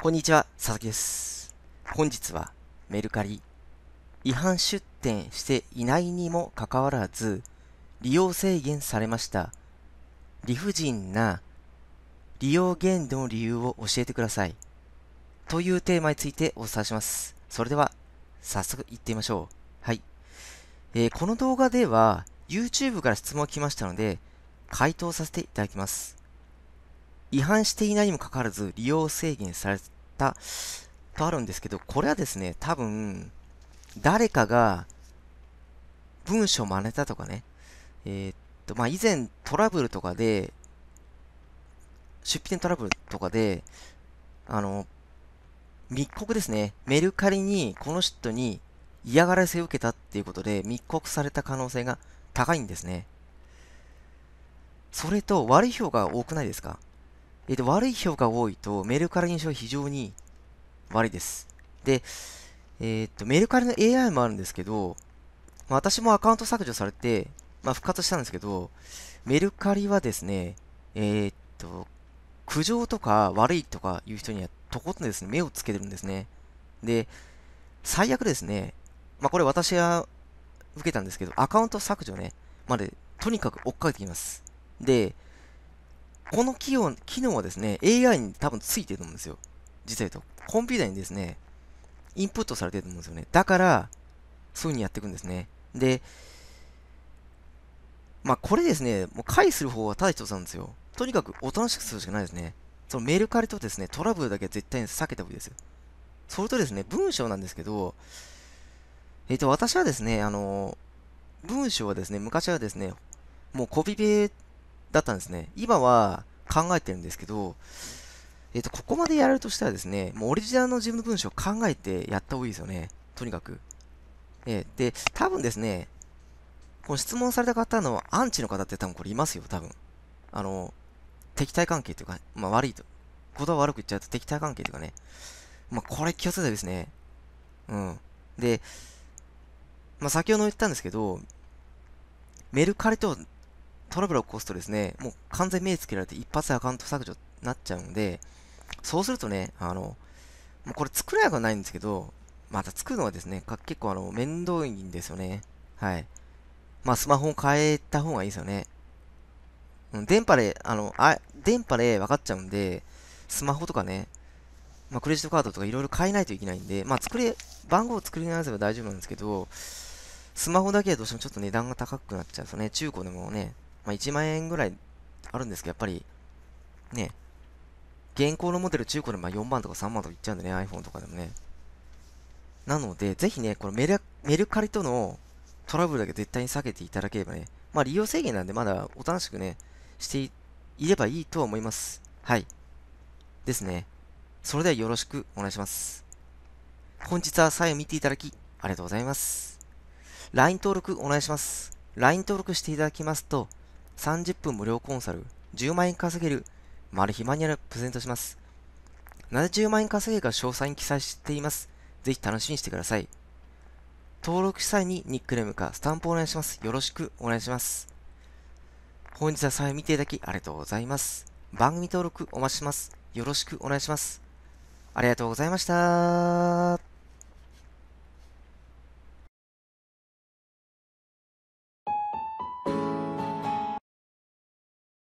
こんにちは、佐々木です。本日はメルカリ。違反出店していないにもかかわらず、利用制限されました。理不尽な利用限度の理由を教えてください。というテーマについてお伝えします。それでは、早速行ってみましょう。はい。えーこの動画では、YouTube から質問が来ましたので、回答させていただきます。違反していないにもかかわらず利用制限されたとあるんですけど、これはですね、多分、誰かが文章真似たとかね、えーっと、まあ、以前トラブルとかで、出品トラブルとかで、あの、密告ですね、メルカリにこの人に嫌がらせを受けたっていうことで密告された可能性が高いんですね。それと悪い評価が多くないですか？えっと、悪い評価が多いと、メルカリの印象非常に悪いです。で、えっと、メルカリの AI もあるんですけど、まあ私もアカウント削除されて、まあ、復活したんですけど、メルカリはですね、えっと、苦情とか悪いとかいう人にはとことんですね、目をつけてるんですね。で、最悪ですね、まあ、これ私が受けたんですけど、アカウント削除ね、まで、とにかく追っかけてきます。で、この機能機能はですね、AI に多分ついてると思うんですよ。実際と。コンピューターにですね、インプットされてると思うんですよね。だから、そういう風にやっていくんですね。で、まあこれですね、もう回する方はただ一つなんですよ。とにかくおとなしくするしかないですね。そのメルカリとですね、トラブルだけは絶対に避けた方がいいですよ。それとですね、文章なんですけど、えっ、と、私はですね、あの、文章はですね、昔はですね、もうコピペだったんですね。今は考えてるんですけど、えっ、と、ここまでやれるとしたらですね、もうオリジナルの自分の文章を考えてやった方がいいですよね。とにかく。えーで、多分ですね、この質問された方のアンチの方って多分これいますよ、多分。あの、敵対関係というか、まあ悪いと。言葉悪く言っちゃうと敵対関係というかね。まあこれ気をつけたいですね。うん。で、まあ先ほど言ったんですけど、メルカリとトラブルを起こすとですね、もう完全に目つけられて一発でアカウント削除になっちゃうんで、そうするとね、あの、もうこれ作れなくはないんですけど、また作るのはですね、結構あの、面倒いんですよね。はい。まあスマホを変えた方がいいですよね。うん、電波で、あの、あ、電波で分かっちゃうんで、スマホとかね、まあクレジットカードとかいろいろ変えないといけないんで、まあ作れ、番号を作り直せば大丈夫なんですけど、スマホだけはどうしてもちょっと値段が高くなっちゃうんですよね。中古でもね、まあ、1万円ぐらいあるんですけど、やっぱり、ね、現行のモデル中古でまあ4万とか3万とかいっちゃうんでね、iPhone とかでもね。なので、ぜひね、このメルメルカリとのトラブルだけ絶対に避けていただければね、まあ利用制限なんでまだおとなしくね、していいればいいとは思います。はい。ですね。それではよろしくお願いします。本日は最後見ていただき、ありがとうございます。LINE 登録お願いします。LINE 登録していただきますと、30分無料コンサル、10万円稼げる、マル秘マニュアルプレゼントします。なぜ10万円稼げるか詳細に記載しています。ぜひ楽しみにしてください。登録した際にニックネームかスタンプお願いします。よろしくお願いします。本日は最後見ていただきありがとうございます。番組登録お待ちします。よろしくお願いします。ありがとうございました。